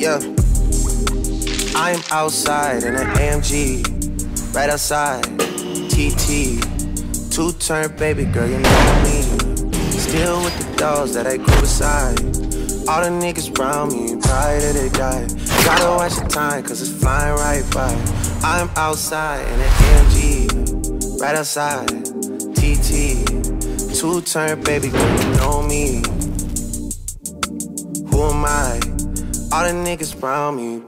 Yeah. I'm outside in an AMG, right outside. TT, two turn baby girl, you know me. Still with the dolls that I grew beside. All the niggas around me, pride that they die. Gotta watch the time, cause it's flying right by. I'm outside in an AMG, right outside. TT, two turn baby girl, you know me. Who am I? All the niggas around me